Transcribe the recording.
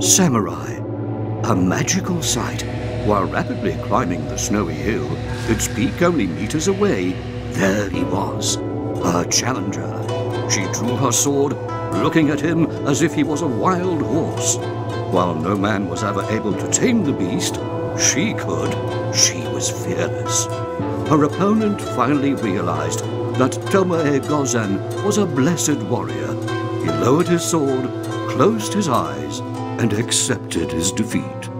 Samurai, a magical sight. While rapidly climbing the snowy hill, its peak only meters away, there he was, a challenger. She drew her sword, looking at him as if he was a wild horse. While no man was ever able to tame the beast, she could. She was fearless. Her opponent finally realized that Tomoe Gozen was a blessed warrior. He lowered his sword, closed his eyes, and accepted his defeat.